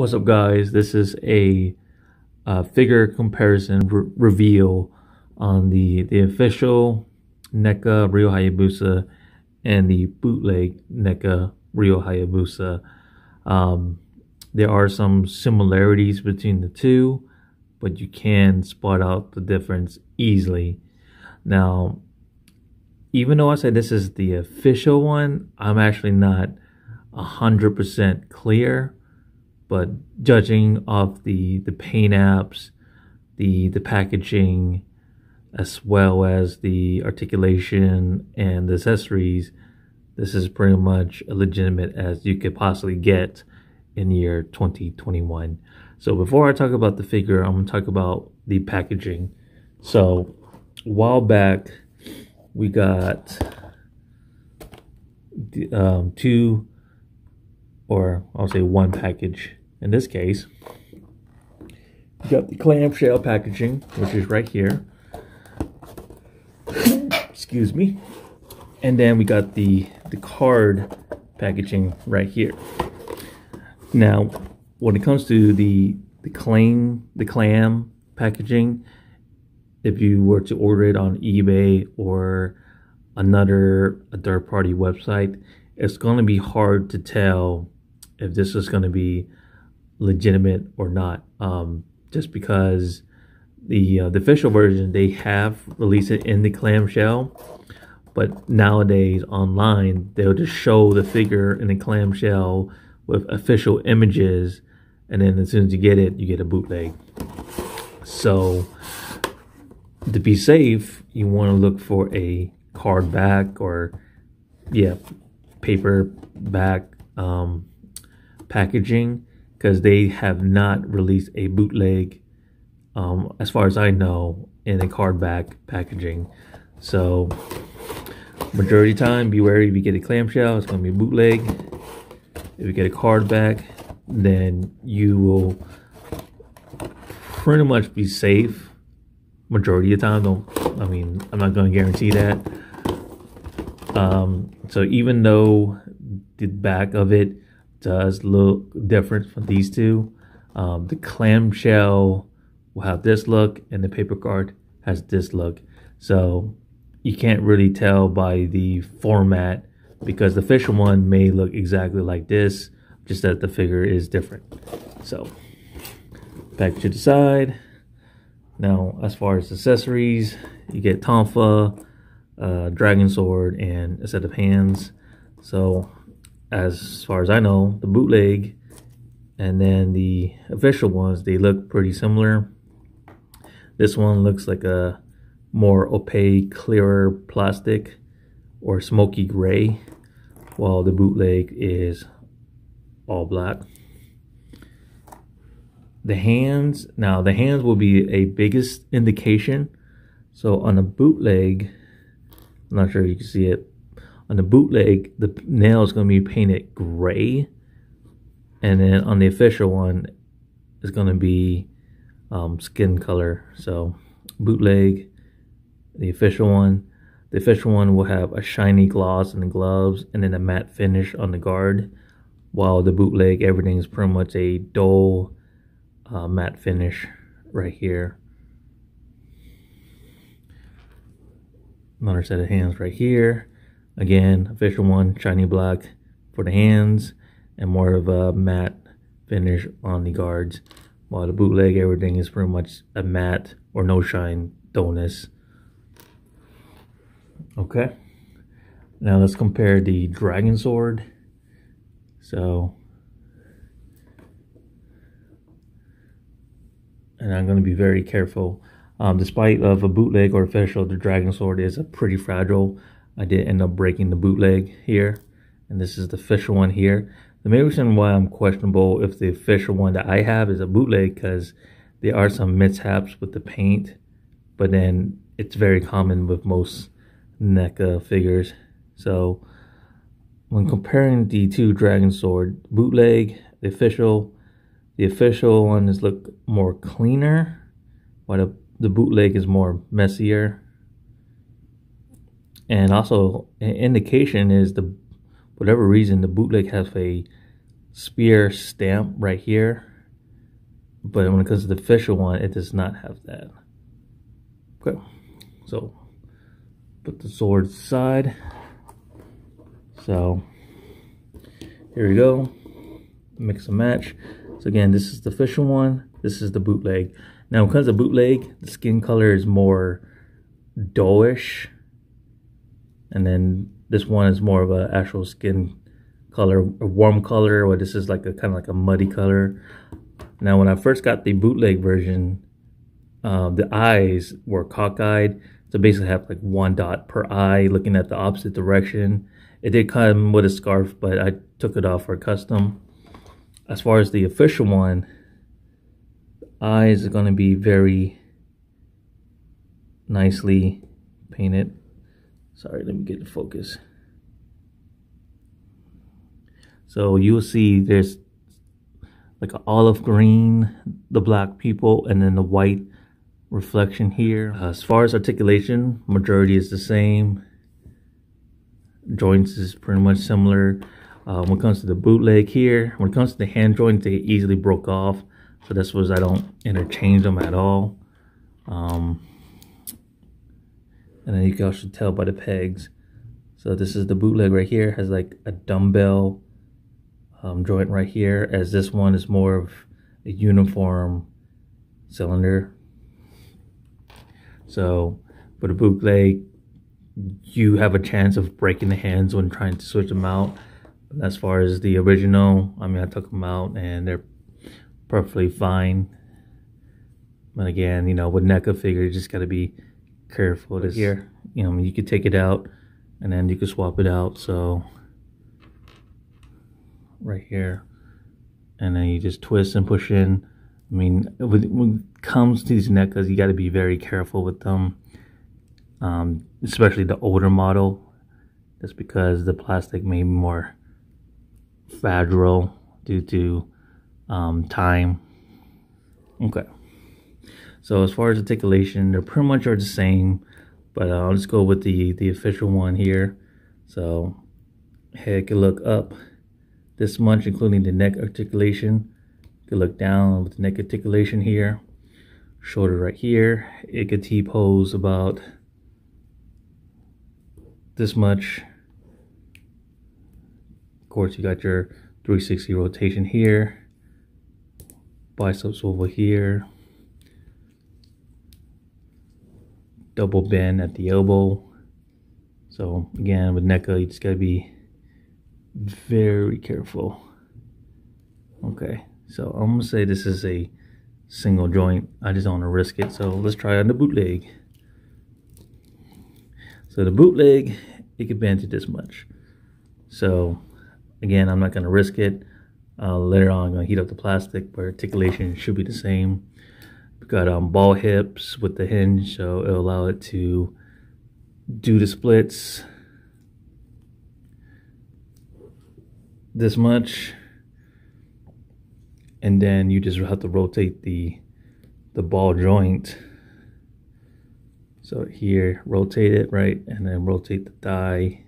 What's up guys, this is a, a figure comparison re reveal on the, the official NECA Ryu Hayabusa and the bootleg NECA Ryu Hayabusa. Um, there are some similarities between the two, but you can spot out the difference easily. Now, even though I said this is the official one, I'm actually not 100% clear but judging off the the paint apps, the the packaging, as well as the articulation and the accessories, this is pretty much as legitimate as you could possibly get in the year 2021. So before I talk about the figure, I'm gonna talk about the packaging. So a while back, we got um, two, or I'll say one package in this case, you got the clamshell packaging, which is right here. Excuse me. And then we got the, the card packaging right here. Now, when it comes to the the clam the clam packaging, if you were to order it on eBay or another a third party website, it's going to be hard to tell if this is going to be legitimate or not. Um, just because the uh, the official version they have released it in the clamshell, but nowadays online they'll just show the figure in the clamshell with official images, and then as soon as you get it, you get a bootleg. So to be safe, you want to look for a card back or yeah, paper back um, packaging because they have not released a bootleg, um, as far as I know, in a cardback packaging. So, majority time, be wary if you get a clamshell, it's going to be a bootleg. If you get a card back, then you will pretty much be safe. Majority of the time, don't. I mean, I'm not going to guarantee that. Um, so even though the back of it does look different from these two. Um, the clamshell will have this look and the paper card has this look. So you can't really tell by the format because the official one may look exactly like this, just that the figure is different. So back to the side. Now, as far as accessories, you get tonfa, uh, dragon sword, and a set of hands. So as far as I know, the bootleg and then the official ones, they look pretty similar. This one looks like a more opaque, clearer plastic or smoky gray, while the bootleg is all black. The hands, now the hands will be a biggest indication. So on a bootleg, I'm not sure you can see it, on the bootleg, the nail is going to be painted gray. And then on the official one, it's going to be um, skin color. So bootleg, the official one. The official one will have a shiny gloss in the gloves and then a matte finish on the guard. While the bootleg, everything is pretty much a dull uh, matte finish right here. Another set of hands right here. Again, official one, shiny black for the hands and more of a matte finish on the guards. While the bootleg, everything is pretty much a matte or no shine dullness. Okay. Now let's compare the Dragon Sword. So, and I'm going to be very careful. Um, despite of a bootleg or official, the Dragon Sword is a pretty fragile I did end up breaking the bootleg here. And this is the official one here. The main reason why I'm questionable if the official one that I have is a bootleg because there are some mishaps with the paint. But then it's very common with most NECA figures. So when comparing the two Dragon Sword bootleg, the official, the official one is look more cleaner, while the, the bootleg is more messier. And also, an indication is the whatever reason the bootleg has a spear stamp right here. but when it comes to the official one, it does not have that. Okay, so put the sword aside. So here we go, mix and match. So again, this is the official one. This is the bootleg. Now, comes to bootleg, the skin color is more dullish, and then this one is more of an actual skin color, a warm color, or this is like a kind of like a muddy color. Now, when I first got the bootleg version, uh, the eyes were cockeyed. So basically have like one dot per eye looking at the opposite direction. It did come with a scarf, but I took it off for custom. As far as the official one, eyes are going to be very nicely painted. Sorry, let me get the focus. So you'll see there's like an olive green, the black people, and then the white reflection here. As far as articulation, majority is the same. Joints is pretty much similar. Uh, when it comes to the bootleg here, when it comes to the hand joints, they easily broke off. So that's was I don't interchange them at all. Um, and then you can also tell by the pegs. So this is the bootleg right here, has like a dumbbell um, joint right here as this one is more of a uniform cylinder. So for the bootleg, you have a chance of breaking the hands when trying to switch them out. As far as the original, I mean, I took them out and they're perfectly fine. But again, you know, with NECA figure, you just got to be careful. This here, you know, I mean, you could take it out and then you could swap it out. So right here and then you just twist and push in I mean when it comes to these NECAs you got to be very careful with them um, especially the older model just because the plastic may be more fragile due to um, time okay so as far as articulation they're pretty much are the same but uh, I'll just go with the the official one here so head can look up this much, including the neck articulation. You can look down with the neck articulation here. Shoulder right here. It could T-pose about this much. Of course, you got your 360 rotation here. Biceps over here. Double bend at the elbow. So again, with NECA, you just gotta be very careful. Okay, so I'm gonna say this is a single joint. I just don't want to risk it. So let's try on the bootleg. So the bootleg, it could bend to this much. So again, I'm not gonna risk it. Uh, later on, I'm gonna heat up the plastic, but articulation should be the same. Got um, ball hips with the hinge, so it'll allow it to do the splits this much. And then you just have to rotate the the ball joint. So here rotate it right and then rotate the thigh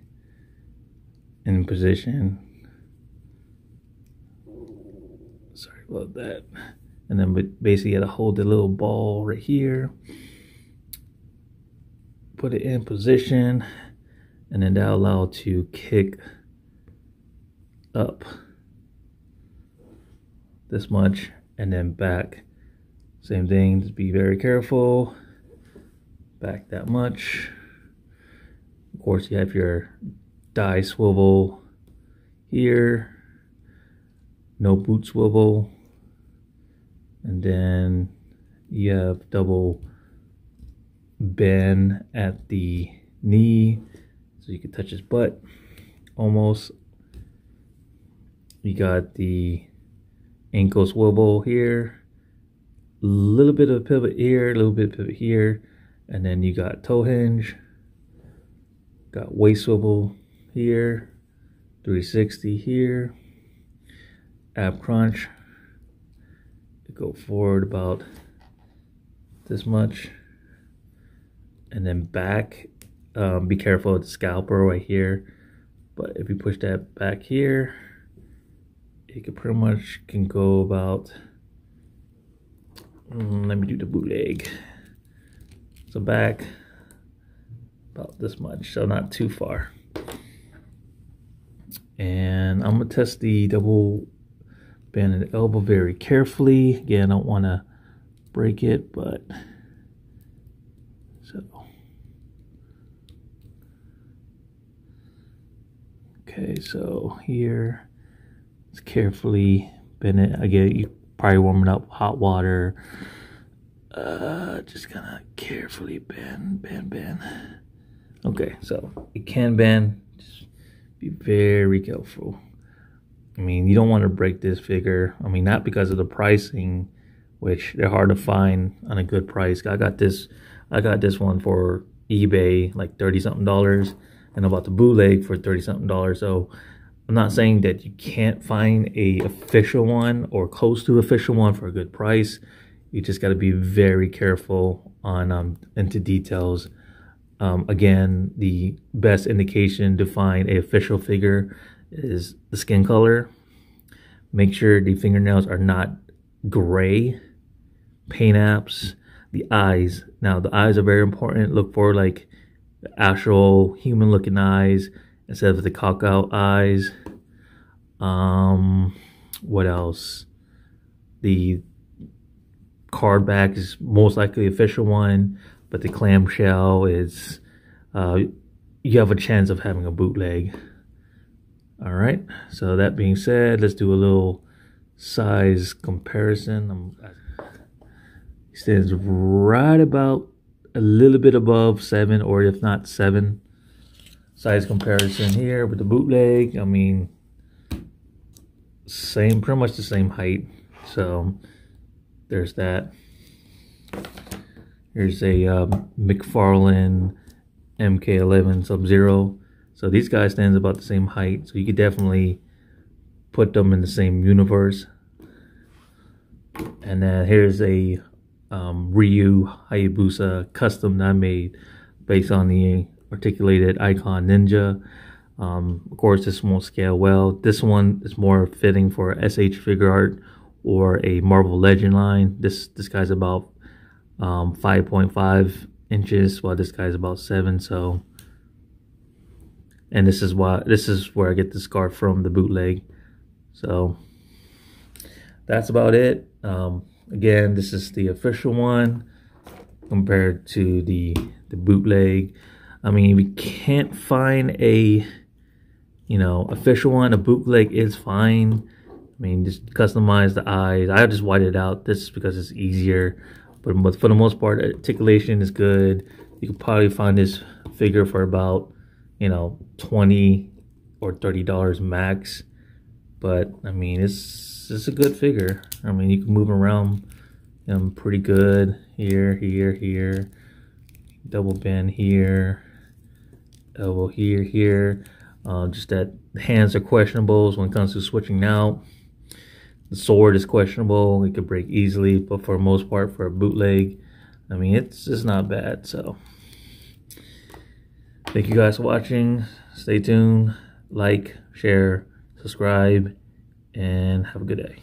in position. Sorry about that and then basically you gotta hold the little ball right here put it in position and then that'll allow to kick up this much and then back. Same thing just be very careful. Back that much. Of course you have your die swivel here. No boot swivel and then you have double bend at the knee so you can touch his butt almost. You got the ankle swivel here, a little bit of pivot here, a little bit pivot here, and then you got toe hinge, got waist swivel here, 360 here, ab crunch, go forward about this much, and then back, um, be careful with the scalper right here, but if you push that back here, it could pretty much can go about Mm, let me do the bootleg. So back about this much, so not too far. And I'm gonna test the double banded elbow very carefully. Again, I don't wanna break it, but so. Okay, so here, let's carefully bend it. Again, you probably warming up hot water. Uh, just gonna carefully bend, bend, bend. Okay, so it can bend. Just be very careful. I mean, you don't want to break this figure. I mean, not because of the pricing, which they're hard to find on a good price. I got this, I got this one for eBay, like 30 something dollars, and I bought the bootleg for 30 something dollars. So I'm not saying that you can't find a official one or close to official one for a good price. You just got to be very careful on um, into details. Um, again, the best indication to find a official figure is the skin color. Make sure the fingernails are not gray. Paint apps, the eyes. Now the eyes are very important. Look for like actual human looking eyes instead of the cock out eyes. Um, what else? The card back is most likely official one, but the clamshell is, uh, you have a chance of having a bootleg. All right, so that being said, let's do a little size comparison. I'm, stands right about a little bit above seven, or if not seven size comparison here with the bootleg. I mean, same, pretty much the same height. So there's that. Here's a um, McFarlane MK11 Sub-Zero. So these guys stands about the same height. So you could definitely put them in the same universe. And then here's a um, Ryu Hayabusa custom that I made based on the articulated Icon Ninja. Um, of course, this won't scale well. This one is more fitting for SH figure art or a Marvel Legend line. This this guy's about um, 5.5 inches, while this guy's about seven. So, and this is why this is where I get the scarf from the bootleg. So that's about it. Um, again, this is the official one compared to the the bootleg. I mean, we can't find a, you know, official one. A bootleg is fine. I mean, just customize the eyes. I just white it out. This is because it's easier. But for the most part, articulation is good. You could probably find this figure for about, you know, 20 or $30 max. But, I mean, it's, it's a good figure. I mean, you can move around them pretty good. Here, here, here. Double bend here elbow here, here. Uh, just that hands are questionable when it comes to switching out. The sword is questionable. It could break easily, but for the most part, for a bootleg, I mean, it's just not bad. So, thank you guys for watching. Stay tuned. Like, share, subscribe, and have a good day.